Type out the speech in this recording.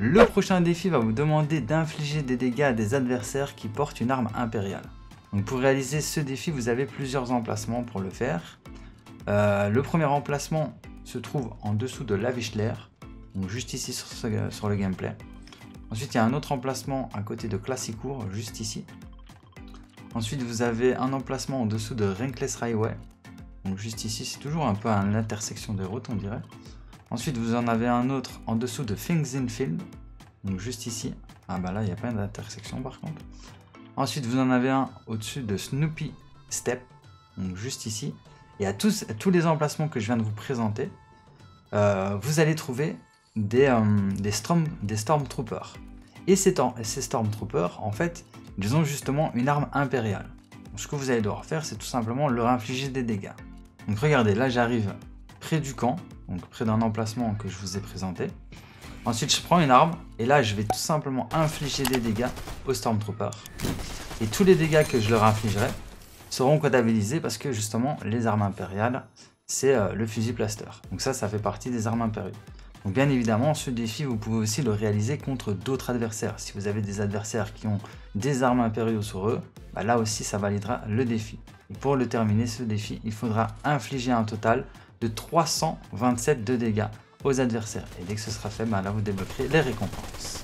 Le prochain défi va vous demander d'infliger des dégâts à des adversaires qui portent une arme impériale. Pour réaliser ce défi, vous avez plusieurs emplacements pour le faire. Euh, le premier emplacement se trouve en dessous de Lavichler, donc juste ici sur, sur, le gameplay. Ensuite, il y a un autre emplacement à côté de Classicourt, juste ici. Ensuite, vous avez un emplacement en dessous de Renkless Highway, donc juste ici, c'est toujours un peu à l'intersection des routes, on dirait. Ensuite, vous en avez un autre en dessous de Things in Film, donc juste ici. Ah bah là, il n'y a pas d'intersection par contre. Ensuite, vous en avez un au-dessus de Snoopy Step, donc juste ici. Et à tous, les emplacements que je viens de vous présenter, euh, vous allez trouver des, euh, Storm, des Stormtroopers. Et ces, ces Stormtroopers, en fait, ils ont justement une arme impériale. ce que vous allez devoir faire, c'est tout simplement leur infliger des dégâts. Donc regardez, là j'arrive près du camp, donc près d'un emplacement que je vous ai présenté. Ensuite, je prends une arme et là, je vais tout simplement infliger des dégâts aux Stormtroopers. Et tous les dégâts que je leur infligerai seront comptabilisés parce que justement, les armes impériales, c'est euh, le fusil plaster. Donc ça, ça fait partie des armes impériales. Donc bien évidemment, ce défi, vous pouvez aussi le réaliser contre d'autres adversaires. Si vous avez des adversaires qui ont des armes impériaux sur eux, bah là aussi, ça validera le défi. Et pour le terminer, ce défi, il faudra infliger un total de 327 de dégâts aux adversaires. Et dès que ce sera fait, bah là vous débloquerez les récompenses.